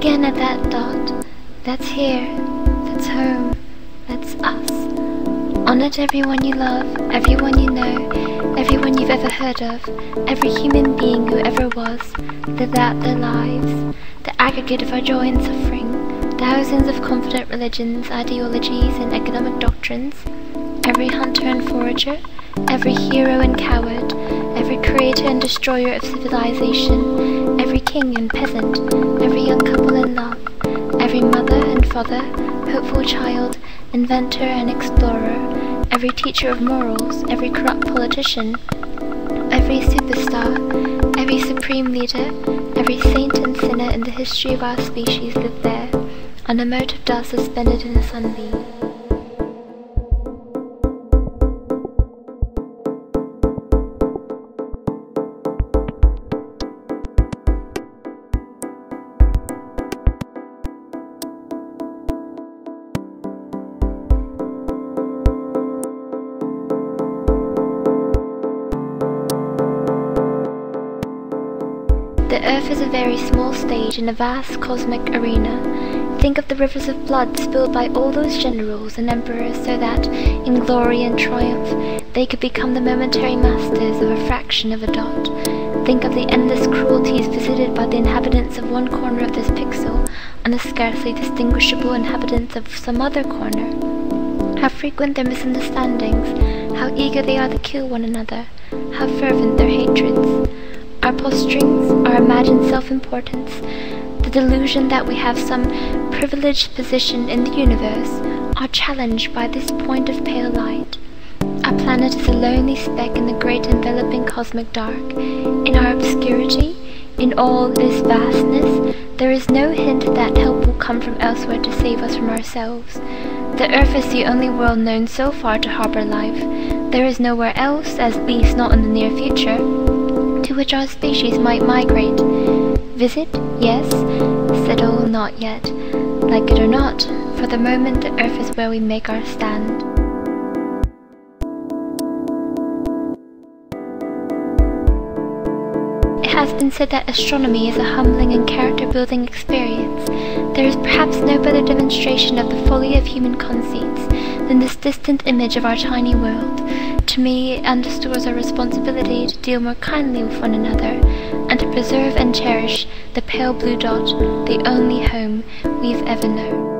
again at that dot. That's here, that's home, that's us. On it everyone you love, everyone you know, everyone you've ever heard of, every human being who ever was, lived out their lives, the aggregate of our joy and suffering, thousands of confident religions, ideologies, and economic doctrines, every hunter and forager, every hero and coward, every creator and destroyer of civilization, king and peasant, every young couple in love, every mother and father, hopeful child, inventor and explorer, every teacher of morals, every corrupt politician, every superstar, every supreme leader, every saint and sinner in the history of our species lived there, on a mote of dust suspended in a sunbeam. The Earth is a very small stage in a vast cosmic arena. Think of the rivers of blood spilled by all those generals and emperors so that, in glory and triumph, they could become the momentary masters of a fraction of a dot. Think of the endless cruelties visited by the inhabitants of one corner of this pixel on the scarcely distinguishable inhabitants of some other corner. How frequent their misunderstandings, how eager they are to kill one another, how fervent their hatreds. Our posturings, our imagined self-importance, the delusion that we have some privileged position in the universe, are challenged by this point of pale light. Our planet is a lonely speck in the great enveloping cosmic dark. In our obscurity, in all this vastness, there is no hint that help will come from elsewhere to save us from ourselves. The earth is the only world known so far to harbor life. There is nowhere else, at least not in the near future, to which our species might migrate. Visit? Yes. Settle? Not yet. Like it or not, for the moment the earth is where we make our stand. It has been said that astronomy is a humbling and character-building experience. There is perhaps no better demonstration of the folly of human conceits than this distant image of our tiny world. To me, underscores our responsibility to deal more kindly with one another, and to preserve and cherish the pale blue dot, the only home we've ever known.